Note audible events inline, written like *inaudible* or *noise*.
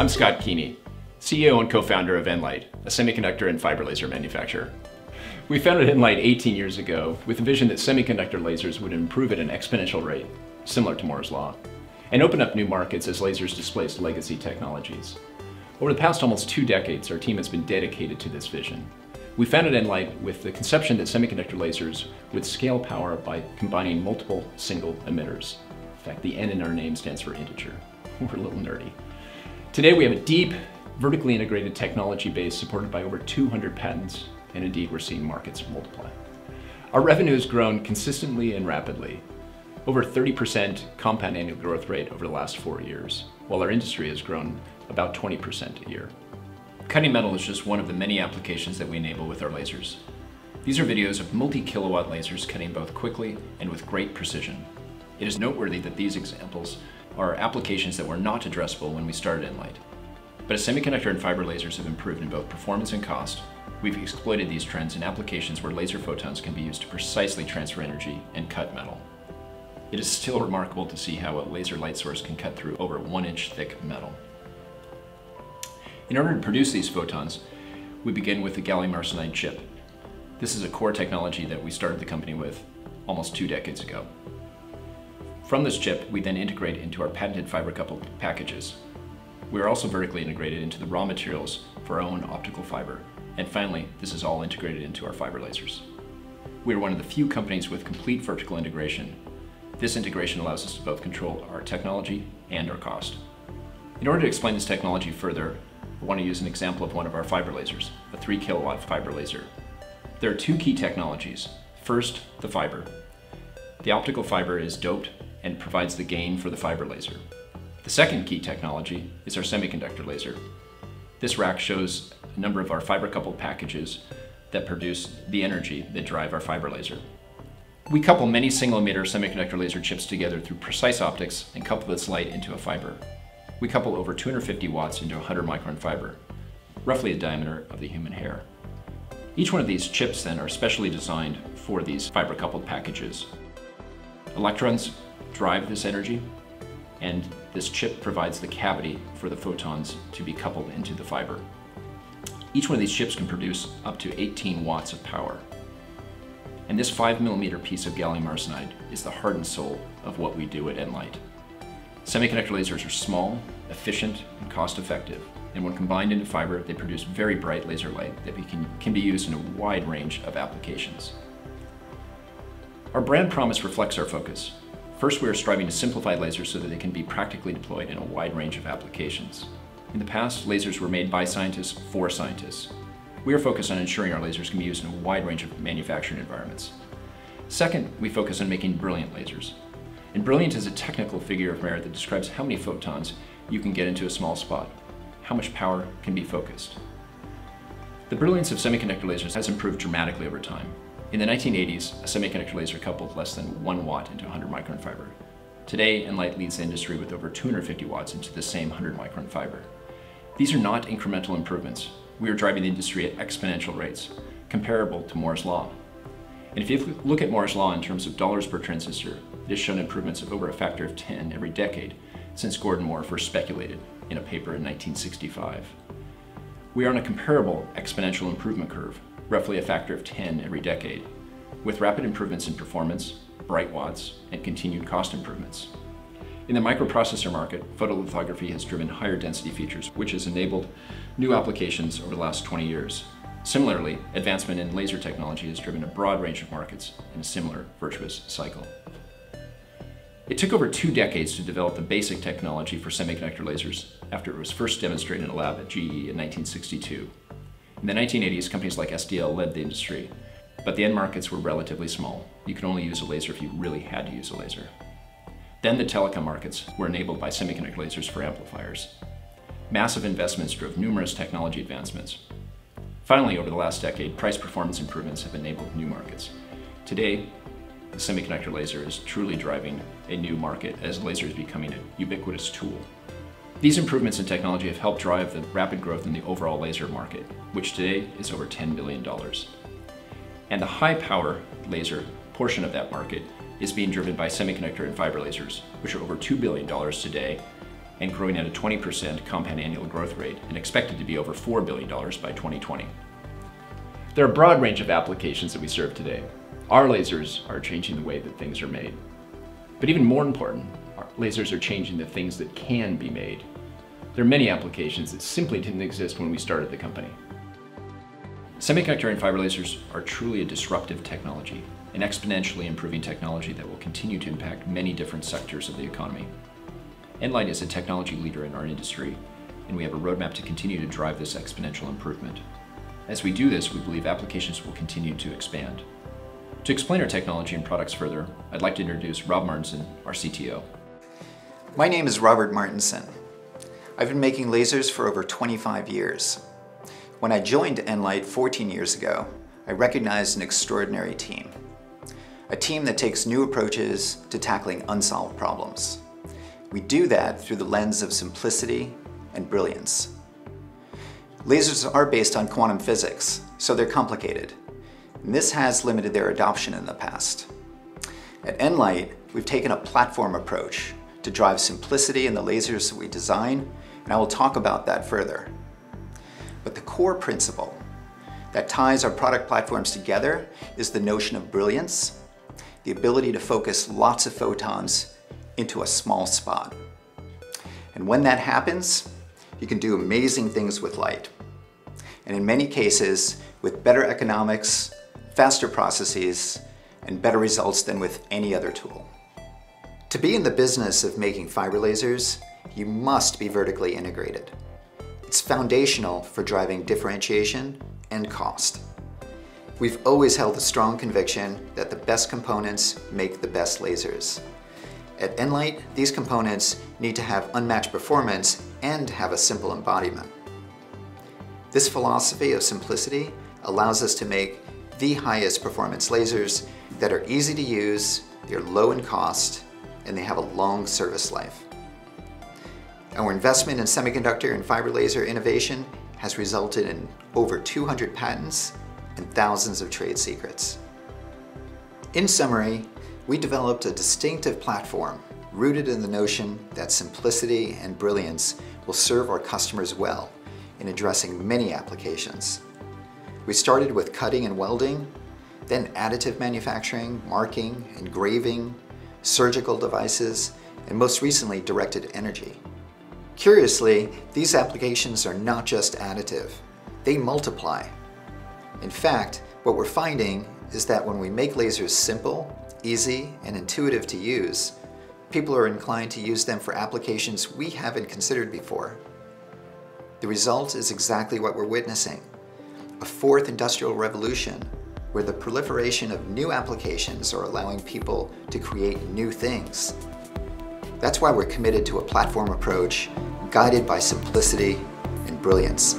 I'm Scott Keeney, CEO and co-founder of nLight, a semiconductor and fiber laser manufacturer. We founded nLight 18 years ago with the vision that semiconductor lasers would improve at an exponential rate, similar to Moore's Law, and open up new markets as lasers displaced legacy technologies. Over the past almost two decades, our team has been dedicated to this vision. We founded nLight with the conception that semiconductor lasers would scale power by combining multiple single emitters. In fact, the N in our name stands for integer. *laughs* We're a little nerdy. Today we have a deep, vertically integrated technology base supported by over 200 patents, and indeed we're seeing markets multiply. Our revenue has grown consistently and rapidly, over 30% compound annual growth rate over the last four years, while our industry has grown about 20% a year. Cutting metal is just one of the many applications that we enable with our lasers. These are videos of multi-kilowatt lasers cutting both quickly and with great precision. It is noteworthy that these examples are applications that were not addressable when we started nLight. But as semiconductor and fiber lasers have improved in both performance and cost, we've exploited these trends in applications where laser photons can be used to precisely transfer energy and cut metal. It is still remarkable to see how a laser light source can cut through over one inch thick metal. In order to produce these photons, we begin with the gallium arsenide chip. This is a core technology that we started the company with almost two decades ago. From this chip, we then integrate into our patented fiber coupled packages. We are also vertically integrated into the raw materials for our own optical fiber. And finally, this is all integrated into our fiber lasers. We are one of the few companies with complete vertical integration. This integration allows us to both control our technology and our cost. In order to explain this technology further, I want to use an example of one of our fiber lasers, a 3 kilowatt fiber laser. There are two key technologies. First, the fiber. The optical fiber is doped and provides the gain for the fiber laser. The second key technology is our semiconductor laser. This rack shows a number of our fiber coupled packages that produce the energy that drive our fiber laser. We couple many single emitter semiconductor laser chips together through precise optics and couple this light into a fiber. We couple over 250 watts into a 100 micron fiber, roughly the diameter of the human hair. Each one of these chips then are specially designed for these fiber coupled packages. Electrons drive this energy, and this chip provides the cavity for the photons to be coupled into the fiber. Each one of these chips can produce up to 18 watts of power. And this 5 millimeter piece of gallium arsenide is the heart and soul of what we do at nLight. Semiconductor lasers are small, efficient, and cost effective. And when combined into fiber, they produce very bright laser light that can, can be used in a wide range of applications. Our brand promise reflects our focus. First, we are striving to simplify lasers so that they can be practically deployed in a wide range of applications. In the past, lasers were made by scientists for scientists. We are focused on ensuring our lasers can be used in a wide range of manufacturing environments. Second, we focus on making brilliant lasers. And brilliant is a technical figure of merit that describes how many photons you can get into a small spot, how much power can be focused. The brilliance of semiconductor lasers has improved dramatically over time. In the 1980s, a semiconductor laser coupled less than 1 watt into 100 micron fiber. Today, nLight leads the industry with over 250 watts into the same 100 micron fiber. These are not incremental improvements. We are driving the industry at exponential rates, comparable to Moore's Law. And if you look at Moore's Law in terms of dollars per transistor, it has shown improvements of over a factor of 10 every decade since Gordon Moore first speculated in a paper in 1965. We are on a comparable exponential improvement curve, roughly a factor of 10 every decade, with rapid improvements in performance, bright watts, and continued cost improvements. In the microprocessor market, photolithography has driven higher density features, which has enabled new applications over the last 20 years. Similarly, advancement in laser technology has driven a broad range of markets in a similar virtuous cycle. It took over two decades to develop the basic technology for semiconductor lasers after it was first demonstrated in a lab at GE in 1962. In the 1980s, companies like SDL led the industry, but the end markets were relatively small. You could only use a laser if you really had to use a laser. Then the telecom markets were enabled by semiconductor lasers for amplifiers. Massive investments drove numerous technology advancements. Finally, over the last decade, price performance improvements have enabled new markets. Today, the semiconductor laser is truly driving a new market as laser is becoming a ubiquitous tool. These improvements in technology have helped drive the rapid growth in the overall laser market, which today is over $10 billion. And the high power laser portion of that market is being driven by semiconductor and fiber lasers, which are over $2 billion today and growing at a 20% compound annual growth rate and expected to be over $4 billion by 2020. There are a broad range of applications that we serve today. Our lasers are changing the way that things are made. But even more important, our lasers are changing the things that can be made. There are many applications that simply didn't exist when we started the company. Semiconductor and fiber lasers are truly a disruptive technology, an exponentially improving technology that will continue to impact many different sectors of the economy. nLIGHT is a technology leader in our industry, and we have a roadmap to continue to drive this exponential improvement. As we do this, we believe applications will continue to expand. To explain our technology and products further, I'd like to introduce Rob Martinsen, our CTO. My name is Robert Martinsen. I've been making lasers for over 25 years. When I joined nLIGHT 14 years ago, I recognized an extraordinary team. A team that takes new approaches to tackling unsolved problems. We do that through the lens of simplicity and brilliance. Lasers are based on quantum physics, so they're complicated. And this has limited their adoption in the past. At nLIGHT, we've taken a platform approach to drive simplicity in the lasers that we design, and I will talk about that further. But the core principle that ties our product platforms together is the notion of brilliance, the ability to focus lots of photons into a small spot. And when that happens, you can do amazing things with light. And in many cases, with better economics, faster processes, and better results than with any other tool. To be in the business of making fiber lasers, you must be vertically integrated. It's foundational for driving differentiation and cost. We've always held a strong conviction that the best components make the best lasers. At nLIGHT, these components need to have unmatched performance and have a simple embodiment. This philosophy of simplicity allows us to make the highest performance lasers that are easy to use, they're low in cost, and they have a long service life. Our investment in semiconductor and fiber laser innovation has resulted in over 200 patents and thousands of trade secrets. In summary, we developed a distinctive platform rooted in the notion that simplicity and brilliance will serve our customers well in addressing many applications. We started with cutting and welding, then additive manufacturing, marking, engraving, surgical devices, and most recently directed energy. Curiously, these applications are not just additive, they multiply. In fact, what we're finding is that when we make lasers simple, easy, and intuitive to use, people are inclined to use them for applications we haven't considered before. The result is exactly what we're witnessing, a fourth industrial revolution where the proliferation of new applications are allowing people to create new things. That's why we're committed to a platform approach guided by simplicity and brilliance.